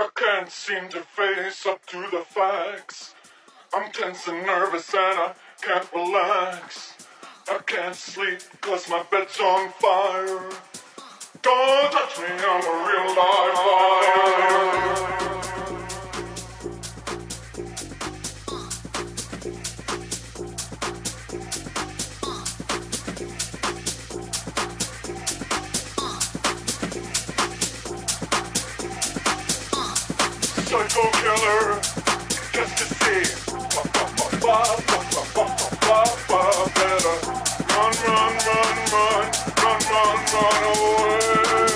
I can't seem to face up to the facts. I'm tense and nervous and I can't relax. I can't sleep cause my bed's on fire. Don't touch me, I'm a real live fire. Run, run, run, run, run, run, run away.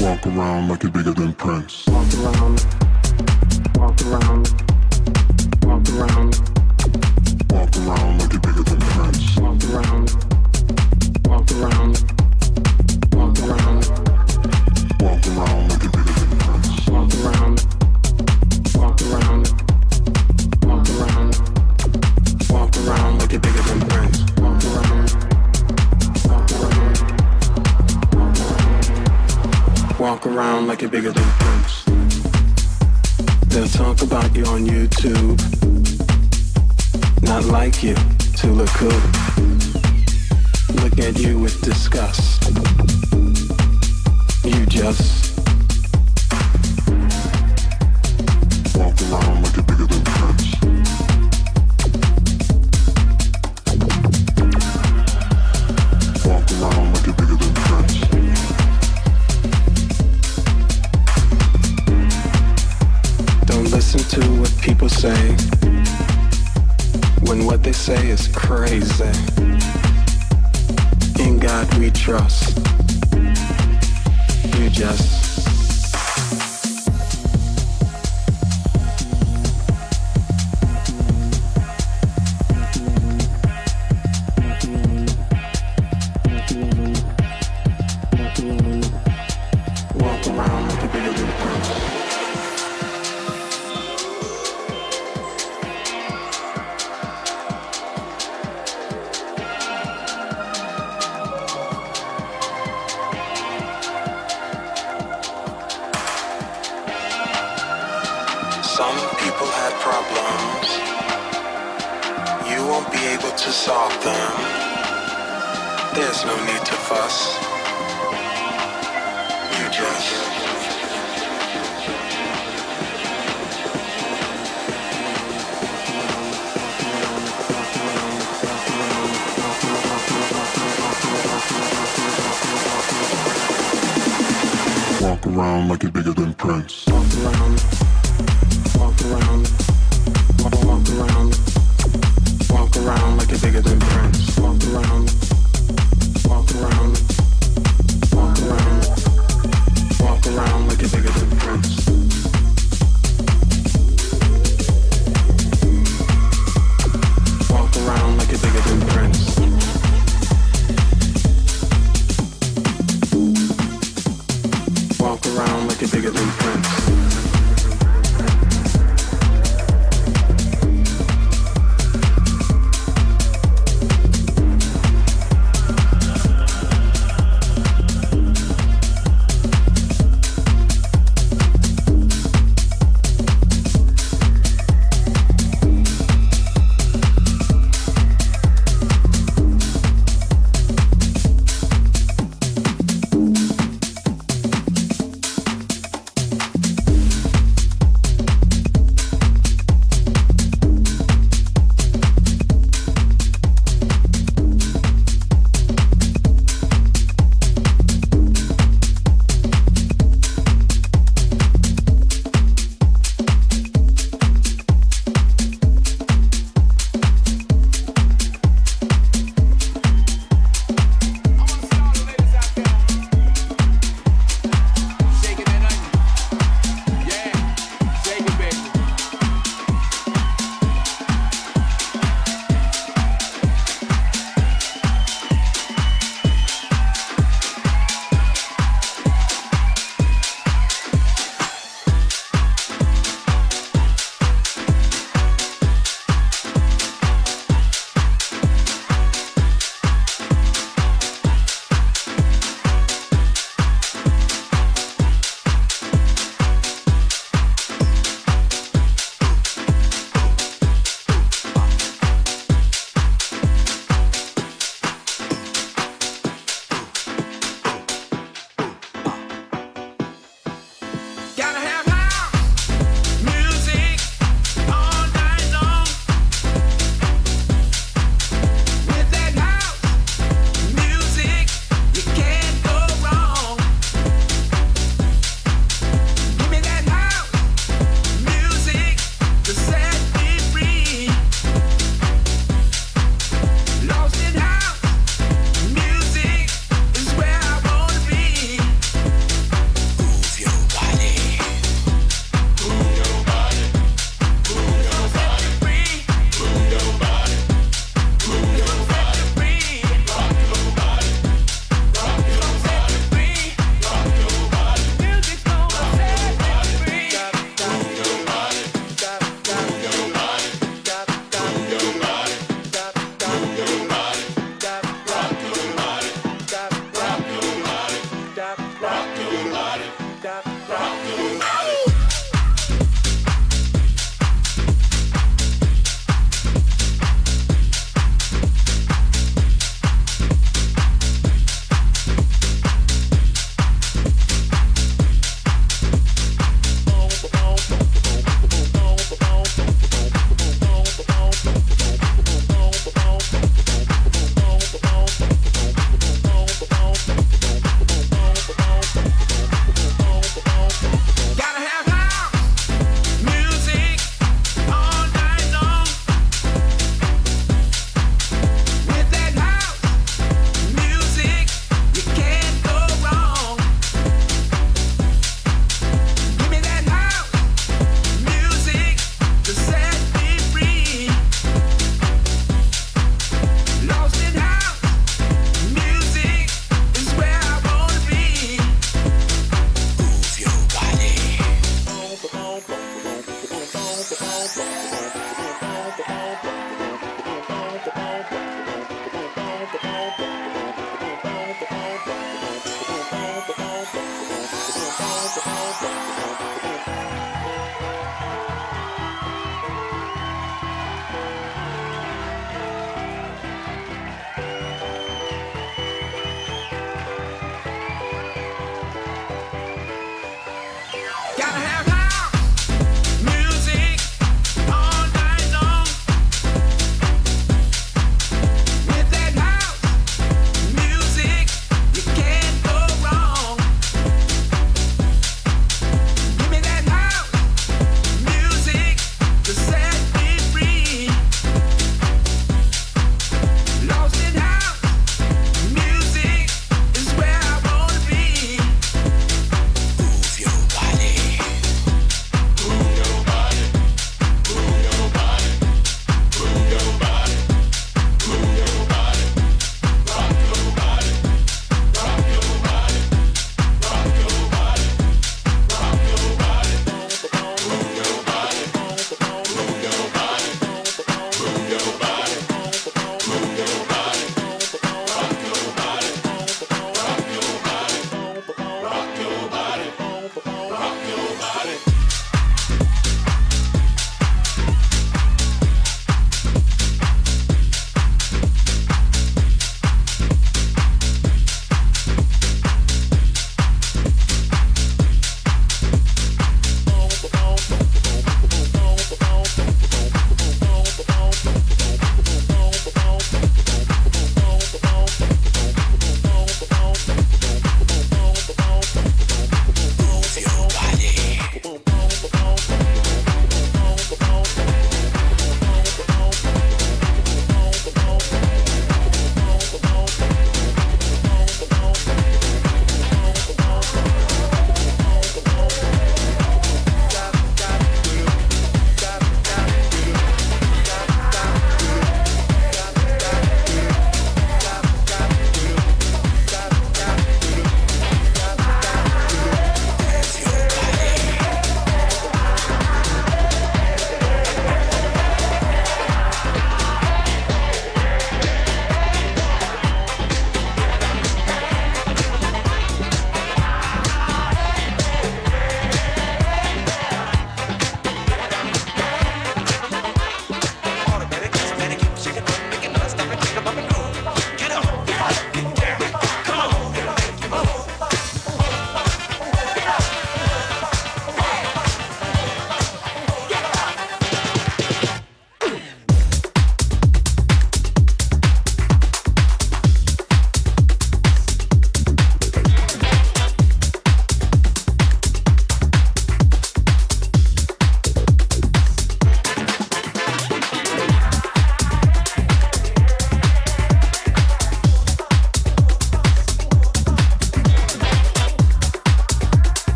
Walk around like you're bigger than Prince. Walk around, walk around, walk around, walk around like you're like you're bigger than Prince. They'll talk about you on YouTube. Not like you to look cool. Look at you with disgust. You just trust. Crunch.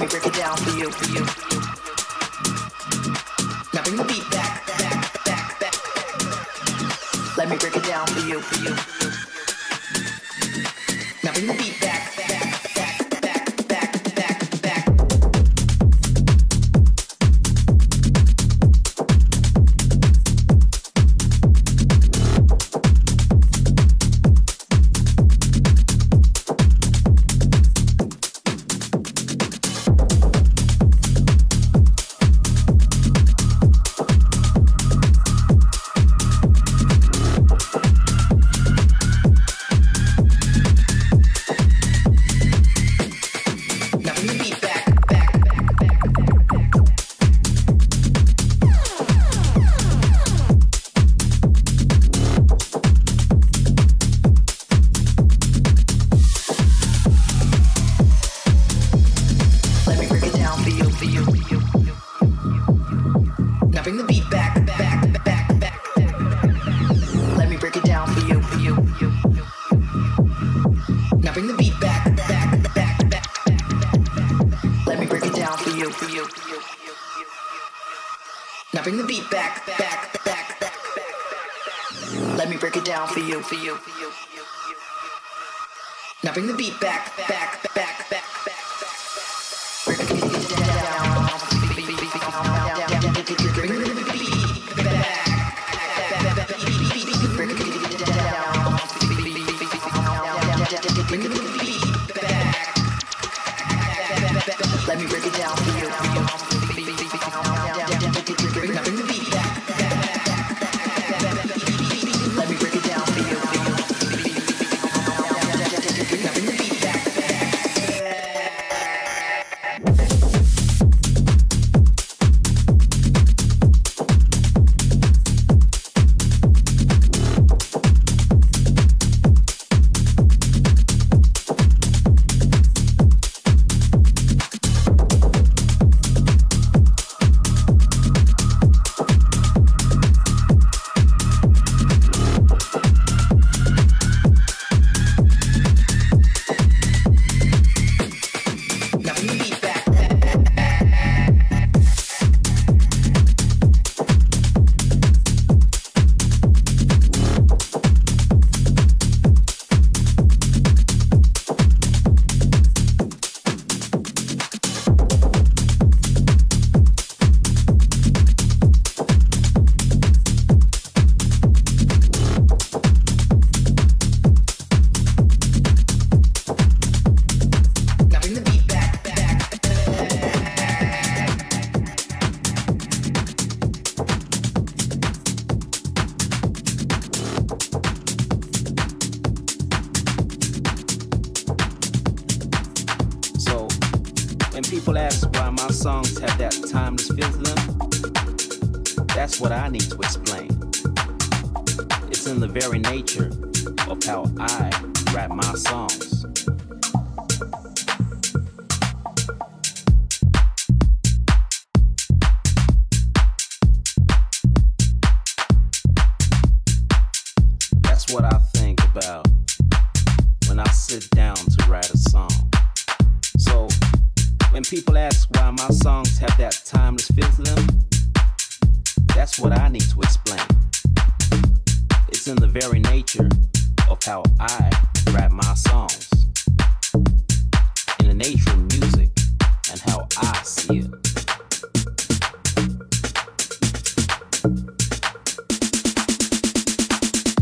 me break it down for you, for you. Now bring the beat back, back, back, back. Let me break it down for you, for you.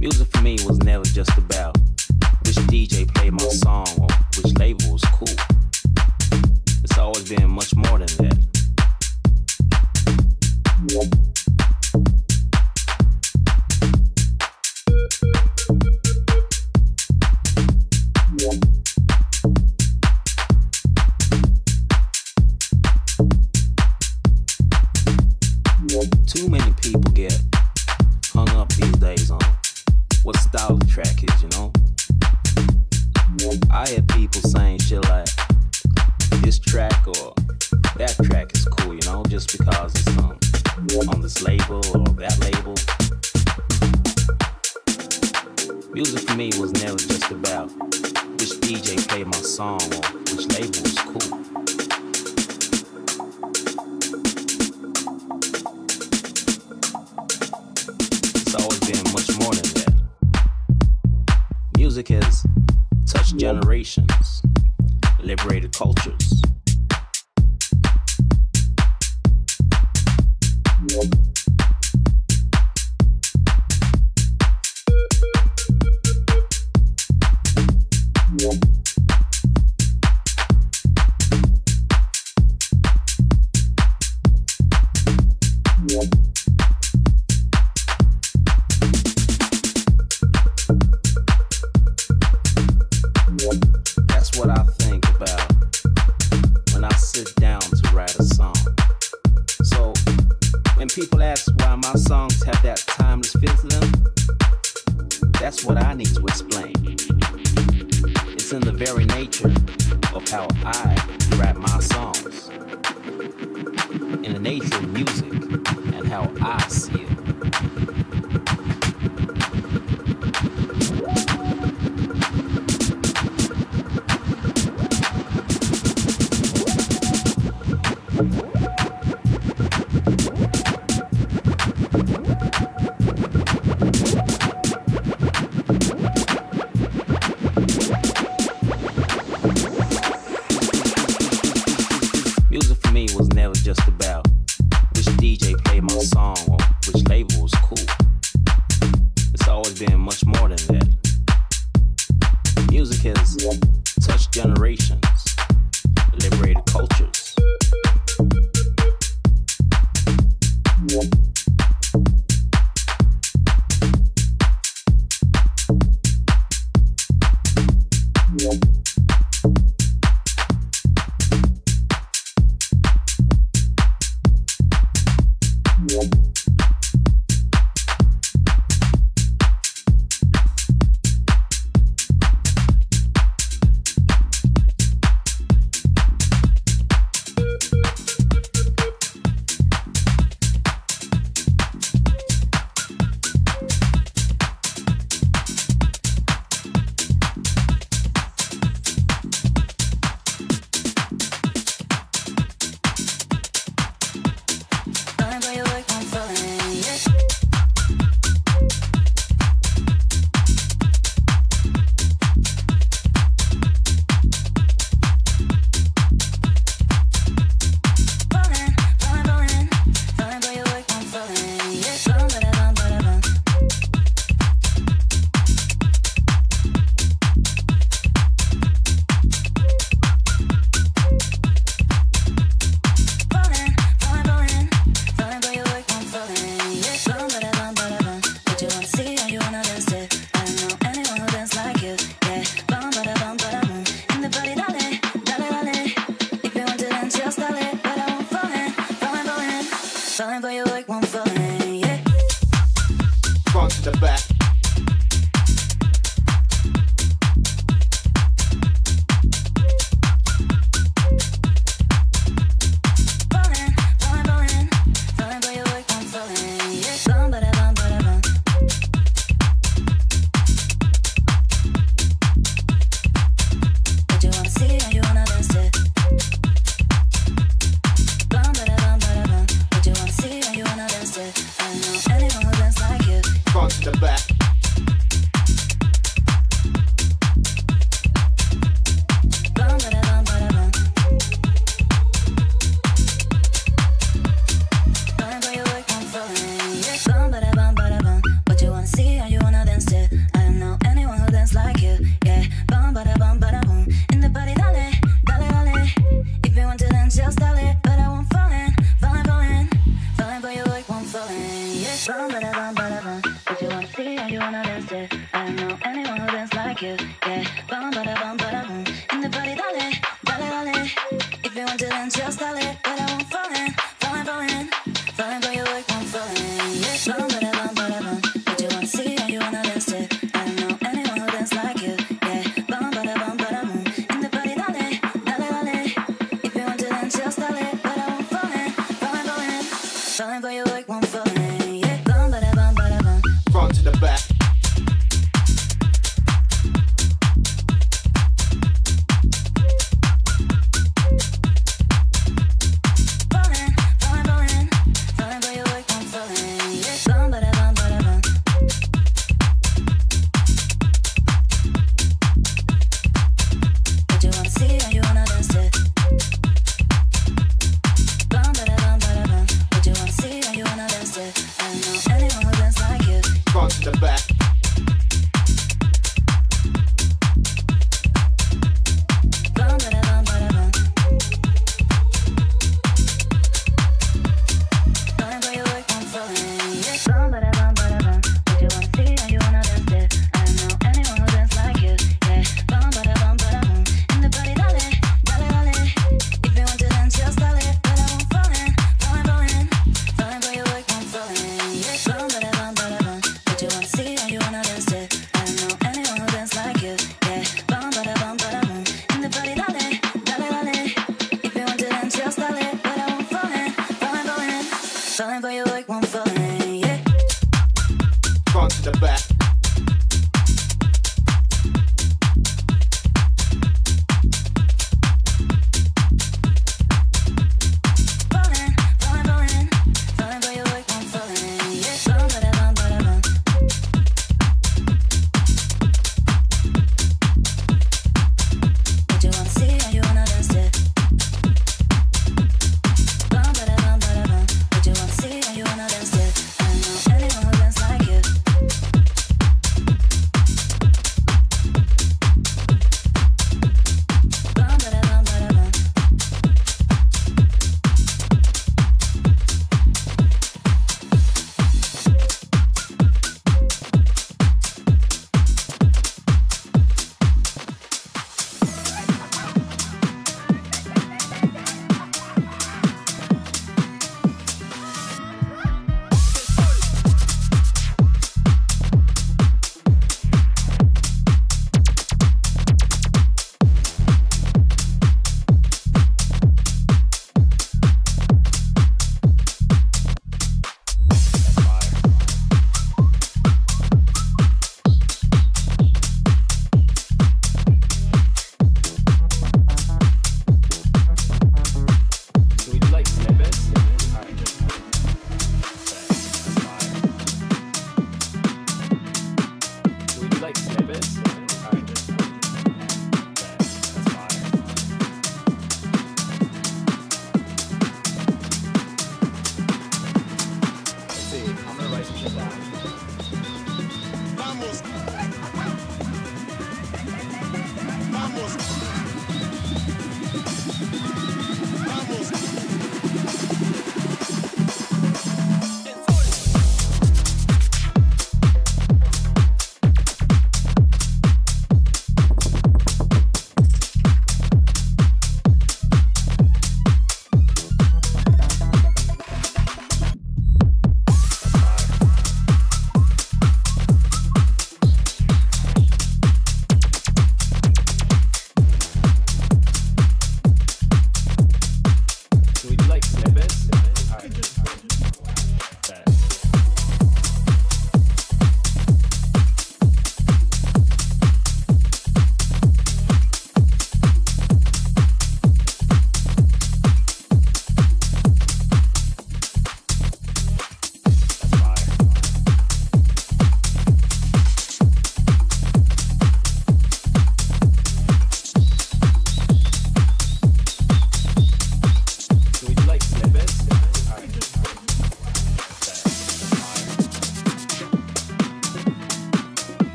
Music for me was never just about which DJ played my song or which label was cool. It's always been much more than that.